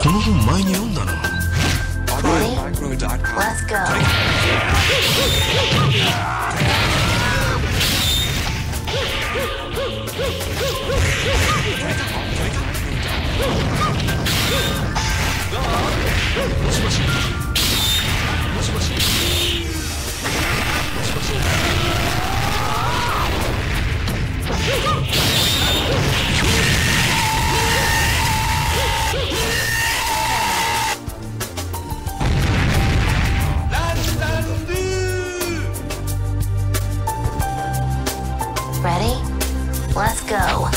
この本前に読んだな。しばし。Let's go.